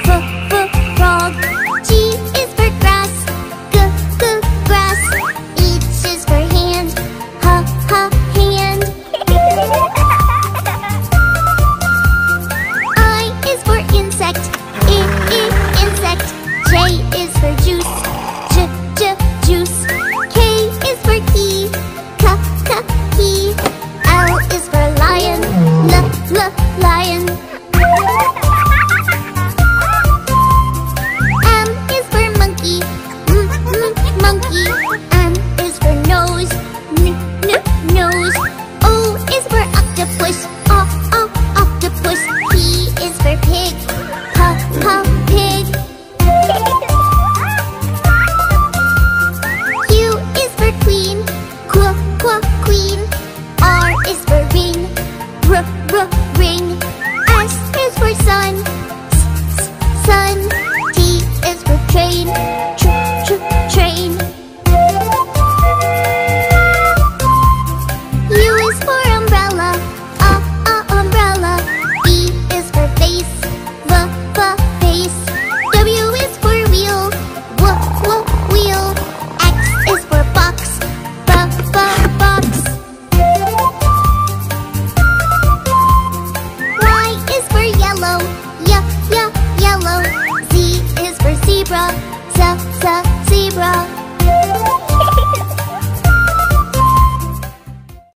frog. For frog. G is for grass. G g grass. Is for hand. H h hand. I is for insect. green. zebra, zebra, zebra.